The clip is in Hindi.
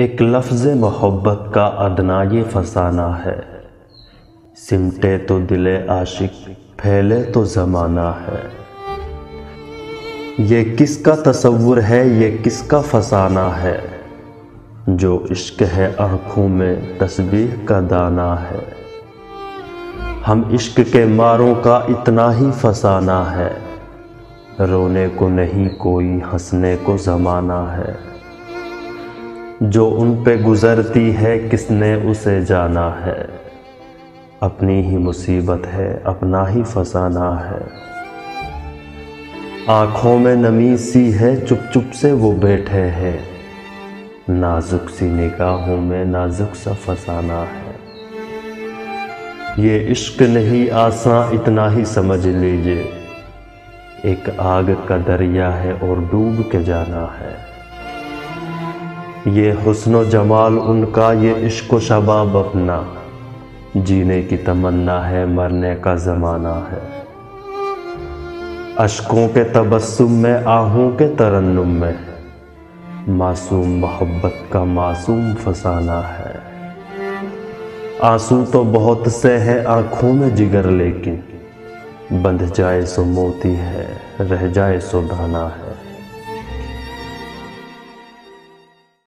एक लफ्ज़ मोहब्बत का अदना ये फसाना है। सिमटे तो दिले आशिक, फैले तो ज़माना है। ये किसका तसव्वुर है, ये किसका फसाना है? जो इश्क है आँखों में, तस्बीह का दाना है। हम इश्क के मारों का इतना ही फसाना है। रोने को नहीं, कोई हंसने को ज़माना है। जो उन पे गुज़रती है, किसने उसे जाना है? अपनी ही मुसीबत है, अपना ही फसाना है। आँखों में नमी सी है चुप चुप से वो बैठे हैं। नाजुक सी निगाहों में नाजुक सा फसाना है। ये इश्क नहीं आसान इतना ही समझ लीजिए। एक आग का दरिया है और डूब के जाना है। ये हुस्न जमाल उनका ये इश्क शबाब अपना। जीने की तमन्ना है, मरने का ज़माना है। अशकों के तबस्सुम में, आहों के तरन्नुम में मासूम मोहब्बत का मासूम फसाना है। आँसू तो बहुत से हैं आँखों में जिगर, लेकिन बंध जाए सो मोती है, रह जाए सो दाना है।